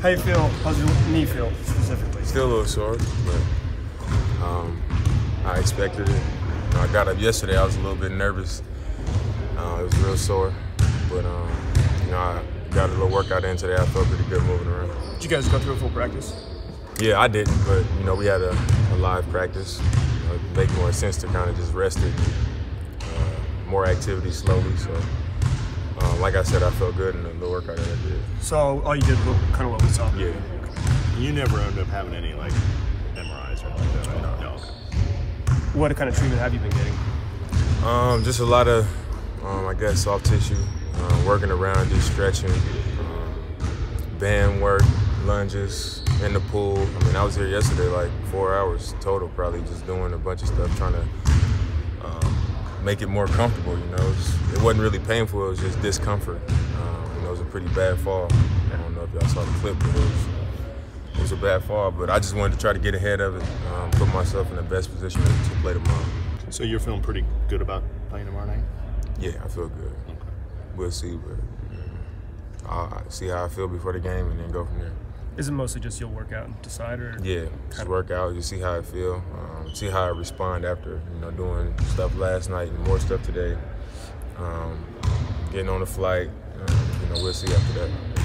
How you feel? How's your knee feel specifically? Still a little sore, but um, I expected it. You know, I got up yesterday. I was a little bit nervous. Uh, it was real sore, but um, you know, I got a little workout in today. I felt pretty good moving around. Did you guys go through a full practice? Yeah, I didn't, but you know, we had a, a live practice. You know, it make more sense to kind of just rest it, uh, more activity slowly. So, like I said, I felt good in the, the workout that I did. So all you did was kind of what we saw. Yeah. You never ended up having any like MRIs or anything like that, right? No. What kind of treatment have you been getting? Um, just a lot of, um, I guess, soft tissue, uh, working around, just stretching, um, band work, lunges in the pool. I mean, I was here yesterday, like four hours total, probably just doing a bunch of stuff, trying to um, make it more comfortable. You know, it, was, it wasn't really painful; it was just discomfort. Um, you know, it was a pretty bad fall. I don't know if y'all saw the clip, but it was, it was a bad fall. But I just wanted to try to get ahead of it, um, put myself in the best position to play tomorrow. So you're feeling pretty good about playing tomorrow night? Yeah, I feel good. Okay. We'll see, but I'll see how I feel before the game and then go from there. Is it mostly just you'll work out and decide, or Yeah, just work out, just see how I feel, um, see how I respond after you know doing stuff last night and more stuff today. Um, getting on the flight, um, you know, we'll see after that.